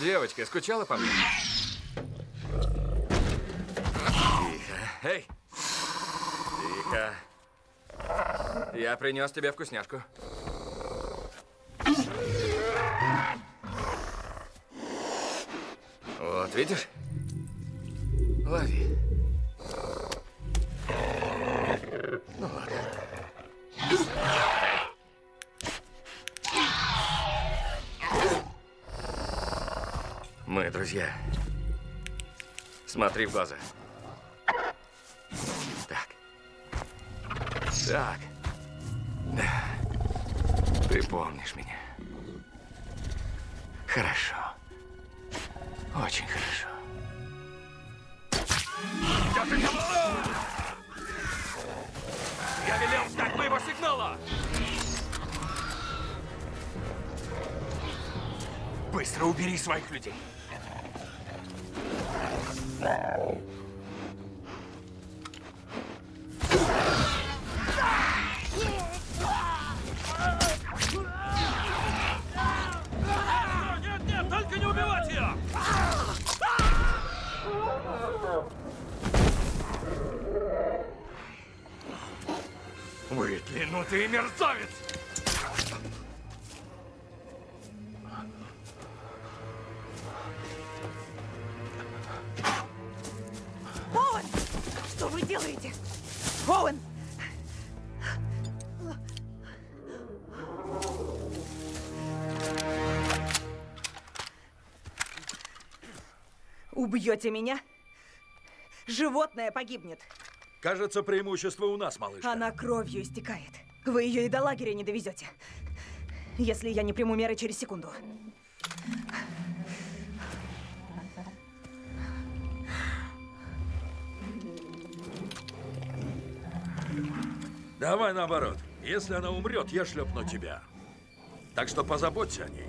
Девочка, скучала по мне? Тихо. Эй! Тихо. Я принес тебе вкусняшку. Вот, видишь? Лови. Мы друзья. Смотри в глаза. Так. Так. Да. Ты помнишь меня. Хорошо. Очень хорошо. Я Быстро убери своих людей. Уитли, ну ты мерзавец! Что вы делаете? Оуэн! Убьете меня? Животное погибнет. Кажется, преимущество у нас, малышка. Она кровью истекает. Вы ее и до лагеря не довезете. Если я не приму меры через секунду. Давай наоборот. Если она умрет, я шлепну тебя. Так что позаботься о ней.